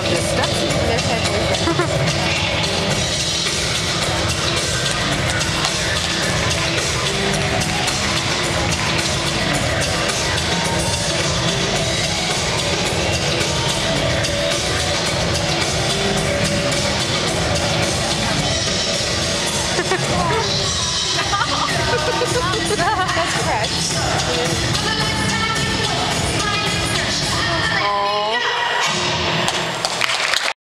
have the steps this That's correct.